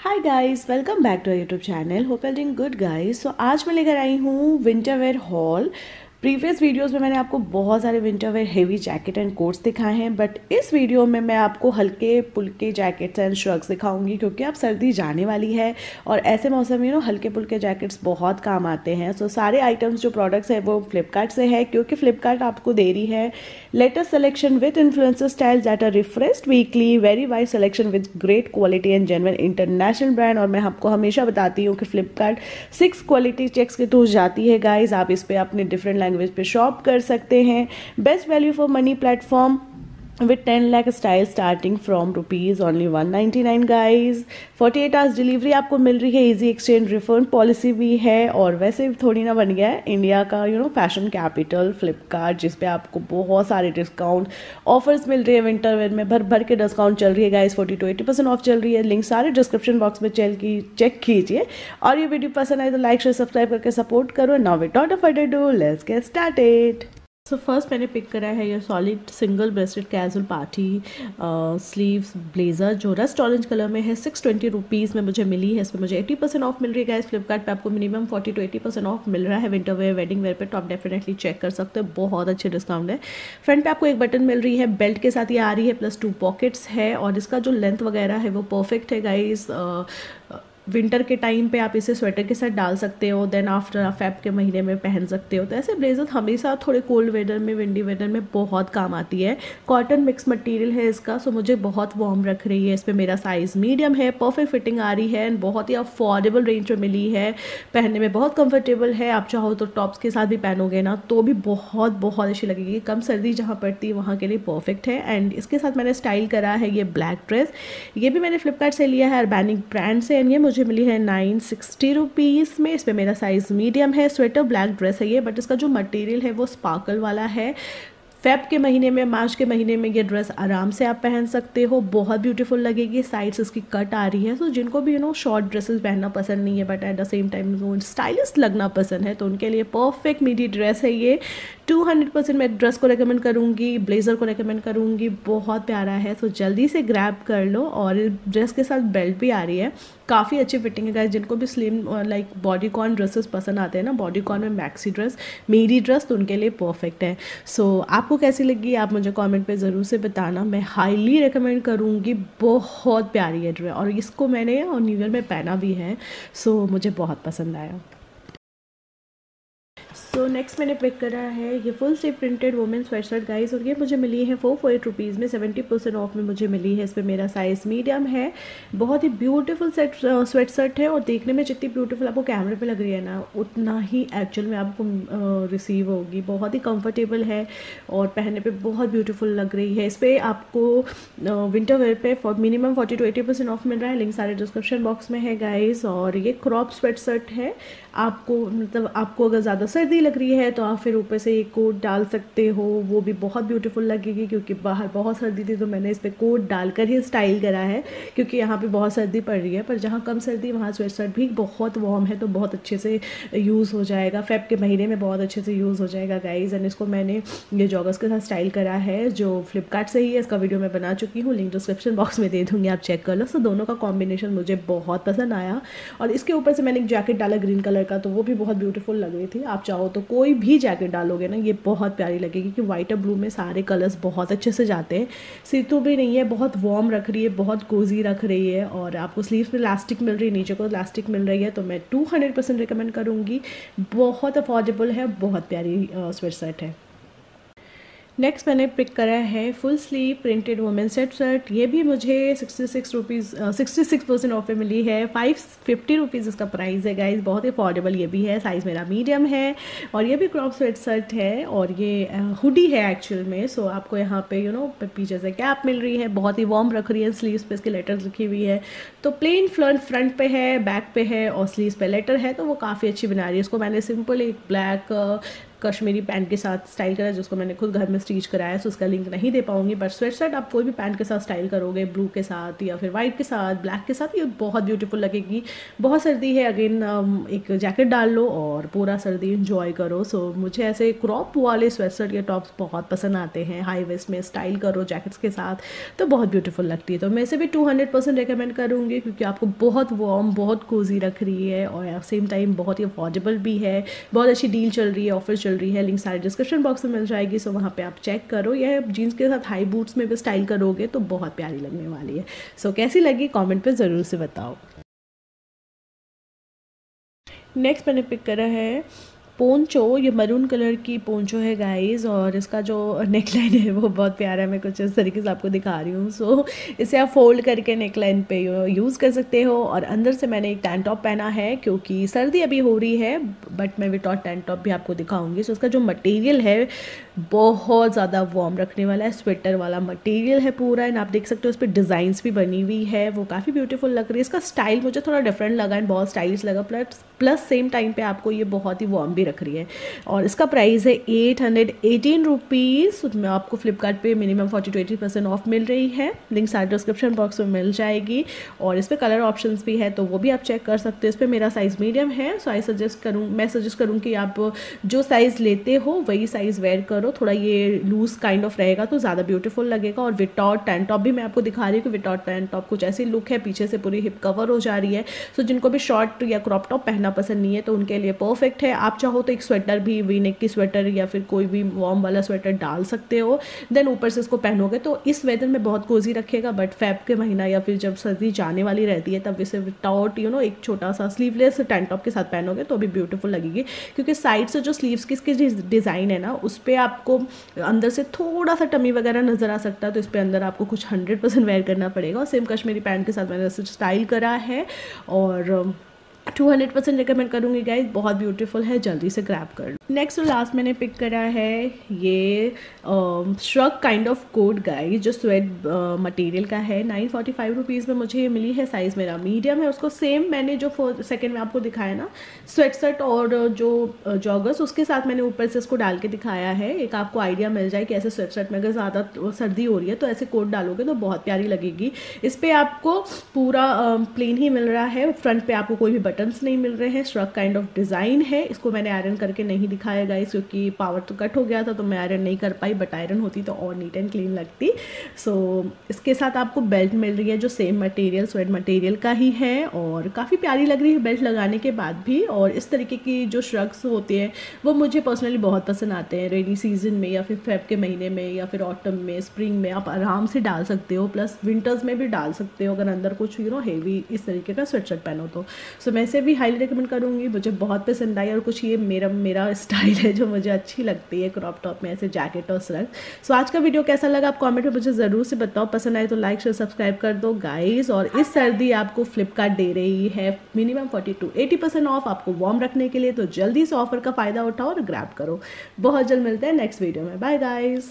Hi guys welcome back to YouTube channel hope all doing good guys so आज मैं लेकर आई हूँ winter wear haul previous videos में मैंने आपको बहुत सारे winter wear heavy jacket and coats दिखाए हैं बट इस वीडियो में मैं आपको हल्के पुल्के जैकेट्स एंड श्रग्स दिखाऊँगी क्योंकि अब सर्दी जाने वाली है और ऐसे मौसम में ना हल्के पुल्के जैकेट्स बहुत काम आते हैं। सो so, सारे आइटम्स जो प्रोडक्ट्स हैं वो फ्लिपकार्ट से है क्योंकि फ्लिपकार्ट आपको दे रही है latest selection with influencer style that are refreshed weekly very wide selection with great quality and genuine international brand और मैं आपको हमेशा बताती हूँ कि फ्लिपकार्ट सिक्स क्वालिटी चेक्स के थ्रू जाती है। गाइज़ आप इस पर अपने डिफरेंट लैंग्वेज पे शॉप कर सकते हैं। Best value for money platform with 10 lakh style starting from rupees only 199 guys. 48 hours delivery आपको मिल रही है इजी एक्सचेंज रिफंड पॉलिसी भी है और वैसे भी थोड़ी ना बन गया है। इंडिया का you know fashion capital Flipkart जिस पे आपको बहुत सारे डिस्काउंट ऑफर्स मिल रही है। विंटर वेयर में भर भर के डिस्काउंट चल रही है गाइस 40 टू 80 परसेंट ऑफ़ चल रही है। लिंक सारे डिस्क्रिप्शन बॉक्स में चल की चेक कीजिए। और ये वीडियो पसंद आए तो लाइक शेयर सब्सक्राइब करके सपोर्ट करो। Now without a further ado let's get started so so first मैंने पिक करा है ये solid single breasted casual party sleeves blazer जो रस्ट ऑरेंज कलर में है सिक्स ट्वेंटी रुपीज़ में मुझे मिली है। इसमें मुझे एटी परसेंट ऑफ़ मिल रही है इस फ्लिपकार्ट आपको minimum forty to eighty percent off मिल रहा है। विंटर वेयर वेडिंग वेयर पे तो आप डेफिनेटली चेक कर सकते हो। बहुत अच्छे डिस्काउंट है। फ्रंट पे आपको एक बटन मिल रही है बेल्ट के साथ ये आ रही है प्लस टू पॉकेट्स है। और इसका जो लेंथ वगैरह है, वो परफेक्ट है गाइज़ विंटर के टाइम पे आप इसे स्वेटर के साथ डाल सकते हो देन आफ्टर फेब के महीने में पहन सकते हो। तो ऐसे ब्लेजर हमेशा थोड़े कोल्ड वेदर में विंडी वेदर में बहुत काम आती है। कॉटन मिक्स मटेरियल है इसका सो मुझे बहुत वार्म रख रही है इस पर मेरा साइज़ मीडियम है परफेक्ट फिटिंग आ रही है एंड बहुत ही अफोर्डेबल रेंज में मिली है। पहनने में बहुत कंफर्टेबल है, आप चाहो तो टॉप्स के साथ भी पहनोगे ना तो भी बहुत बहुत अच्छी लगेगी। कम सर्दी जहाँ पड़ती है वहाँ के लिए परफेक्ट है। एंड इसके साथ मैंने स्टाइल करा है ये ब्लैक ड्रेस ये भी मैंने फ्लिपकार्ट से लिया है अर्बैनिक ब्रांड से एंड ये मुझे मिली है नाइन सिक्सटी रुपीज़ में। इसमें मेरा साइज़ मीडियम है स्वेटर ब्लैक ड्रेस है ये बट इसका जो मटेरियल है वो स्पार्कल वाला है। फेब के महीने में मार्च के महीने में ये ड्रेस आराम से आप पहन सकते हो। बहुत ब्यूटीफुल लगेगी साइड्स इसकी कट आ रही है। सो तो जिनको भी यू नो शॉर्ट ड्रेसेस पहनना पसंद नहीं है but at the same time stylish लगना पसंद है तो उनके लिए परफेक्ट मीडी ड्रेस है ये। टू हंड्रेड परसेंट मैं ड्रेस को रेकमेंड करूँगी ब्लेज़र को रेकमेंड करूँगी। बहुत प्यारा है सो तो जल्दी से ग्रैब कर लो और ड्रेस के साथ बेल्ट भी आ रही है। काफ़ी अच्छी फिटिंग है गाइस जिनको भी slim like bodycon dresses पसंद आते हैं ना बॉडी कॉन में मैक्सी ड्रेस मेरी ड्रेस तो उनके लिए परफेक्ट है। सो so, आपको कैसी लगी आप मुझे कमेंट पे ज़रूर से बताना। मैं हाईली रिकमेंड करूँगी। बहुत प्यारी है ड्रेस और इसको मैंने, और न्यू ईयर में पहना भी है सो मुझे बहुत पसंद आया। सो नेक्स्ट मैंने पिक करा है, ये full sleeve printed women sweatshirt guys और ये मुझे मिली है फोर फोर एट रुपीज़ में सेवेंटी परसेंट ऑफ़ में मुझे मिली है इस पर मेरा साइज़ मीडियम है। बहुत ही ब्यूटीफुल सेट स्वेट शर्ट है और देखने में जितनी ब्यूटीफुल आपको कैमरे पे लग रही है ना, उतना ही एक्चुअल में आपको रिसीव होगी। बहुत ही कम्फर्टेबल है और पहनने पर बहुत ब्यूटीफुल लग रही है। इस पर आपको विंटर वेयर पे minimum forty to eighty percent off मिल रहा है। लिंक सारे डिस्क्रिप्शन बॉक्स में है गाइज़ और ये क्रॉप स्वेट शर्ट है। आपको मतलब आपको अगर ज़्यादा सर्दी लग रही है तो आप फिर ऊपर से एक कोट डाल सकते हो। वो भी बहुत ब्यूटीफुल लगेगी, क्योंकि बाहर बहुत सर्दी थी तो मैंने इस पर कोट डालकर ही स्टाइल करा है, क्योंकि यहाँ पे बहुत सर्दी पड़ रही है। पर जहाँ कम सर्दी, वहाँ स्वेट शर्ट भी बहुत वार्म है तो बहुत अच्छे से यूज़ हो जाएगा। फेब के महीने में बहुत अच्छे से यूज़ हो जाएगा गाइज़ एंड इसको मैंने ये जॉगर्स के साथ स्टाइल करा है, जो फ्लिपकार्ट से ही है। इसका वीडियो मैं बना चुकी हूँ लिंक डिस्क्रिप्शन बॉक्स में दे दूँगी, आप चेक कर लो। सो दोनों का कॉम्बिनेशन मुझे बहुत पसंद आया। और इसके ऊपर से मैंने एक जैकेट डाला ग्रीन कलर का तो वो भी बहुत ब्यूटीफुल लग रही थी। आप चाहो तो कोई भी जैकेट डालोगे ना, ये बहुत प्यारी लगेगी कि वाइट और ब्लू में सारे कलर्स बहुत अच्छे से जाते हैं। सीतू भी नहीं है, बहुत वार्म रख रही है, बहुत कोजी रख रही है और आपको स्लीव में इलास्टिक मिल रही है, नीचे को इलास्टिक मिल रही है तो मैं टू हंड्रेड परसेंट रिकमेंड करूँगी। बहुत अफोर्डेबल है, बहुत प्यारी स्वेट सेट है। नेक्स्ट मैंने पिक करा है full sleeve printed women set shirt ये भी मुझे sixty six rupees sixty six percent off पे मिली है. फाइव फिफ्टी रुपीज़ इसका प्राइस है गाइज़ बहुत ही अफोर्डेबल ये भी है. साइज़ मेरा मीडियम है और ये भी क्रॉप स्वेट शर्ट है और ये हुडी है एक्चुअल में. सो आपको यहाँ पे यू नो पीछे से कैप मिल रही है. बहुत ही वार्म रख रही है स्लीव्स पे, इसके लेटर्स लिखी हुई है. तो प्लेन फ्रंट फ्रंट पे है बैक पे है और स्लीव्स पे लेटर है तो वो काफ़ी अच्छी बना रही है. इसको मैंने सिंपल एक ब्लैक कश्मीरी पैंट के साथ स्टाइल करा, जिसको मैंने खुद घर में स्टिच कराया सो उसका लिंक नहीं दे पाऊँगी बट स्वेट शर्ट आप कोई भी पैंट के साथ स्टाइल करोगे ब्लू के साथ या फिर वाइट के साथ ब्लैक के साथ, ये बहुत ब्यूटीफुल लगेगी। बहुत सर्दी है अगेन एक जैकेट डाल लो और पूरा सर्दी इंजॉय करो। सो मुझे ऐसे क्रॉप वाले स्वेट शर्ट या टॉप्स बहुत पसंद आते हैं। हाई वेस्ट में स्टाइल करो जैकेट्स के साथ तो बहुत ब्यूटीफुल लगती है। तो मैं इसे भी टू हंड्रेड परसेंट रिकमेंड करूँगी, क्योंकि आपको बहुत वार्म बहुत कोजी रख रही है और सेम टाइम बहुत ही अफोर्डेबल भी है। बहुत अच्छी डील चल रही है ऑफ़र चल रही है लिंक सारे डिस्क्रिप्शन बॉक्स में मिल जाएगी सो वहाँ पे आप चेक करो। या जीन्स के साथ हाई बूट्स में भी स्टाइल करोगे तो बहुत प्यारी लगने वाली है। सो so, कैसी लगी कॉमेंट पर ज़रूर से बताओ। नेक्स्ट मैंने पिक करा है पोंचो, ये मरून कलर की पोंचो है गाइस और इसका जो नेकलाइन है, वो बहुत प्यारा है। मैं कुछ इस तरीके से आपको दिखा रही हूँ। सो इसे आप फोल्ड करके नेकलाइन पे यूज़ कर सकते हो। और अंदर से मैंने एक टैन टॉप पहना है, क्योंकि सर्दी अभी हो रही है बट मैं विटॉट टैन टॉप भी आपको दिखाऊँगी। सो इसका जो मटेरियल है, बहुत ज़्यादा वार्म रखने वाला है। स्वेटर वाला मटेरियल है पूरा एंड आप देख सकते हो उस पर डिज़ाइंस भी बनी हुई है। वो काफ़ी ब्यूटीफुल लग रही है। इसका स्टाइल मुझे थोड़ा डिफरेंट लगा एंड बहुत स्टाइलिश लगा। प्लस प्लस सेम टाइम पे आपको ये बहुत ही वार्म भी रख रही है। और इसका प्राइस है एट हंड्रेड एटीन रुपीज़ उसमें आपको फ्लिपकार्ट पे minimum forty to eighty percent off मिल रही है। लिंक सारे डिस्क्रिप्शन बॉक्स में मिल जाएगी। और इस पर कलर ऑप्शन भी है तो वो भी आप चेक कर सकते हो। इस पर मेरा साइज़ मीडियम है सो आई सजेस्ट करूँ मैं सजेस्ट करूँ कि आप जो साइज़ लेते हो वही साइज़ वेयर करो। थोड़ा ये लूज़ काइंड ऑफ़ रहेगा तो ज़्यादा ब्यूटीफुल लगेगा। और विटआउट टेन टॉप भी मैं आपको दिखा रही हूँ कि विटआउट टेन टॉप कुछ ऐसी लुक है पीछे से पूरी हिप कवर हो जा रही है। सो so, जिनको भी शॉर्ट या क्रॉप टॉप पहनना पसंद नहीं है तो उनके लिए परफेक्ट है। आप चाहो तो एक स्वेटर भी वी नेक की स्वेटर या फिर कोई भी वॉर्म वाला स्वेटर डाल सकते हो। देन ऊपर से इसको पहनोगे तो इस वेदर में बहुत कोजी रखेगा बट फैब के महीना या फिर जब सर्दी जाने वाली रहती है, तब इसे विदाउट यू नो एक छोटा सा स्लीवलेस टेंट टॉप के साथ पहनोगे तो भी ब्यूटीफुल लगेगी। क्योंकि साइड से जो स्लीव्स की इसकी डिज़ाइन है ना, उस पर आपको अंदर से थोड़ा सा टमी वगैरह नज़र आ सकता है तो इस पर अंदर आपको कुछ हंड्रेड परसेंट वेयर करना पड़ेगा। और सेम कश्मीरी पैंट के साथ मैंने स्टाइल करा है और टू हंड्रेड परसेंट रिकमेंड करूँगी गाइज़ बहुत ब्यूटीफुल है, जल्दी से ग्रैप कर लो. नेक्स्ट और लास्ट मैंने पिक करा है ये shrug kind of coat guys जो स्वेट मटेरियल का है. नाइन फोर्टी फाइव रुपीज़ में मुझे ये मिली है साइज़ मेरा. मीडियम है, उसको सेम मैंने जो सेकेंड में आपको दिखाया ना स्वेट शर्ट और जो जॉगर्स उसके साथ मैंने ऊपर से इसको डाल के दिखाया है. एक आपको आइडिया मिल जाए कि ऐसे स्वेट शर्ट में अगर ज़्यादा सर्दी हो रही है तो ऐसे कोट डालोगे तो बहुत प्यारी लगेगी. इस पर आपको पूरा प्लेन ही मिल रहा है. फ्रंट पे आपको कोई भी बटन्स नहीं मिल रहे हैं श्रक काइंड ऑफ़ डिज़ाइन है। इसको मैंने आयरन करके नहीं दिखाया गाइस क्योंकि पावर तो कट हो गया था तो मैं आयरन नहीं कर पाई बट आयरन होती तो और नीट एंड क्लीन लगती। सो so, इसके साथ आपको बेल्ट मिल रही है जो सेम मटेरियल स्वेट मटेरियल का ही है और काफ़ी प्यारी लग रही है बेल्ट लगाने के बाद भी। और इस तरीके की जो श्रग्स होते हैं वो मुझे पर्सनली बहुत पसंद आते हैं। रेनी सीज़न में या फिर फेब के महीने में या फिर ऑटम में स्प्रिंग में आप आराम से डाल सकते हो प्लस विंटर्स में भी डाल सकते हो अगर अंदर कुछ यू नो हेवी इस तरीके का स्वेट शर्ट पहनो तो। सो so, मैं इसे भी हाईली रिकमेंड करूँगी, मुझे बहुत पसंद आई और कुछ ये मेरा मेरा स्टाइल है जो मुझे अच्छी लगती है क्रॉप टॉप में, ऐसे जैकेट और सरक सो आज का वीडियो कैसा लगा आप कॉमेंट में मुझे ज़रूर से बताओ, पसंद आए तो लाइक शेयर सब्सक्राइब कर दो गाइज़ और इस सर्दी आपको फ्लिपकार्ट दे रही है minimum forty to eighty percent off आपको वार्म रखने के लिए तो जल्दी से ऑफ़र का फ़ायदा उठाओ और ग्रैप करो. बहुत जल्द मिलते हैं नेक्स्ट वीडियो में. Bye guys